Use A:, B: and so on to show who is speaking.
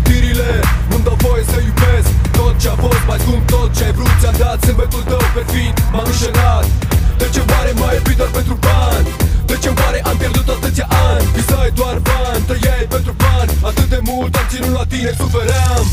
A: amintirile Îmi dau voie să iubesc Tot ce a fost mai scump, tot ce ai vrut Ți-am dat sâmbetul tău perfid M-am înșelat De ce oare mai ai iubit doar pentru bani? De ce oare am pierdut atâția ani? Visai doar bani, trăiai pentru bani Atât de mult am ținut la tine, sufeream